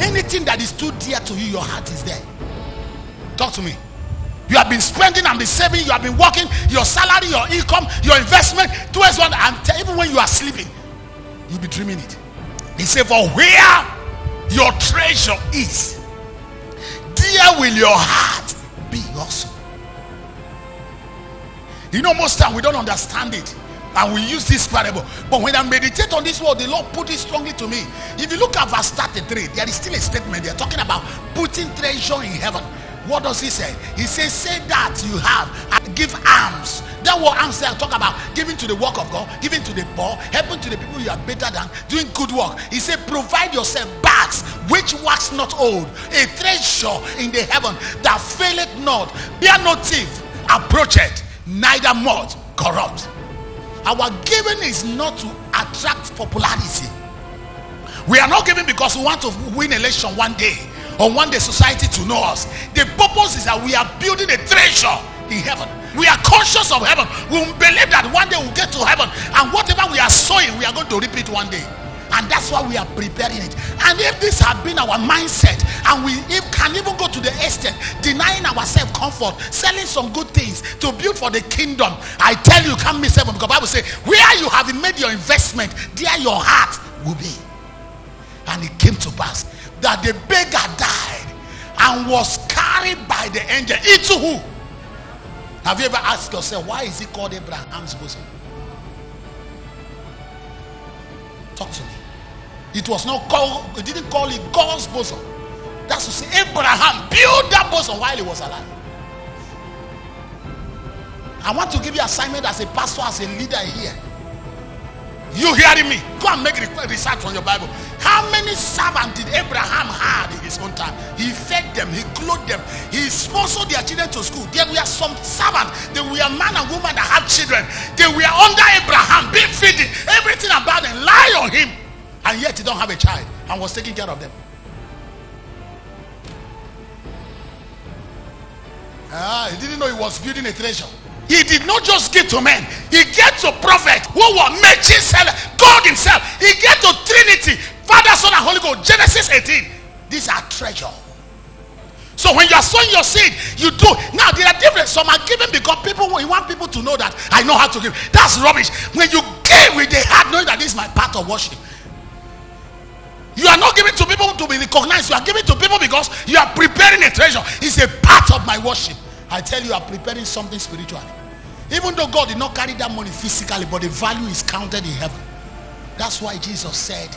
anything that is too dear to you, your heart is there. Talk to me. You have been spending and been saving. You have been working. Your salary, your income, your investment towards one. And even when you are sleeping, you'll be dreaming it. He said, "For where your treasure is, there will your heart be also." You know, most time we don't understand it. And we use this parable. But when I meditate on this word, the Lord put it strongly to me. If you look at verse 33, there is still a statement. They're talking about putting treasure in heaven. What does he say? He says, Say that you have and give alms. That what alms they are talking about giving to the work of God, giving to the poor, helping to the people you are better than, doing good work. He said, Provide yourself bags which wax not old, a treasure in the heaven that faileth not, bear no thief, approach it, neither moth corrupt. Our giving is not to attract popularity. We are not giving because we want to win election one day or one day society to know us. The purpose is that we are building a treasure in heaven. We are conscious of heaven. We believe that one day we'll get to heaven and whatever we are sowing, we are going to reap it one day. And that's why we are preparing it. And if this had been our mindset, and we can even go to the extent denying ourselves comfort, selling some good things to build for the kingdom, I tell you, can't miss Bible say, where you have made your investment, there your heart will be. And it came to pass that the beggar died and was carried by the angel into who? Have you ever asked yourself why is he called Abraham's bosom? Talk to me. It was not called, it didn't call it God's bosom. That's to say, Abraham built that bosom while he was alive. I want to give you assignment as a pastor, as a leader here. You hearing me? Go and make research from your Bible. How many servants did Abraham have in his own time? He fed them, he clothed them, he sponsored their children to school. There were some servants, they were man and woman that had children. They were under Abraham, being feeding, everything about them lie on him. And yet he don't have a child and was taking care of them. Ah, he didn't know he was building a treasure. He did not just give to men. He gave to prophet who were Melchizedek, God himself. He gave to Trinity, Father, Son, and Holy Ghost. Genesis 18. These are treasure. So when you are sowing your seed, you do. Now there are different. Some are given because people you want people to know that I know how to give. That's rubbish. When you give with the heart, knowing that this is my part of worship. You are not giving to people to be recognized. You are giving to people because you are preparing a treasure. It's a part of my worship. I tell you, you are preparing something spiritually. Even though God did not carry that money physically, but the value is counted in heaven. That's why Jesus said,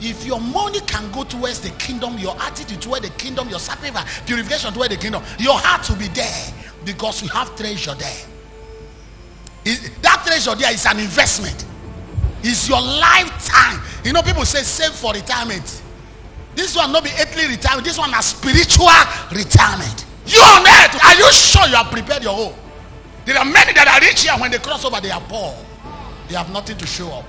if your money can go towards the kingdom, your attitude toward the kingdom, your sacrifice, purification toward the kingdom, your heart will be there because you have treasure there. It, that treasure there is an investment. It's your lifetime. You know, people say save for retirement. This one not be earthly retirement. This one a spiritual retirement. You on earth, sure you have prepared your home? There are many that are rich here when they cross over, they are poor. They have nothing to show up.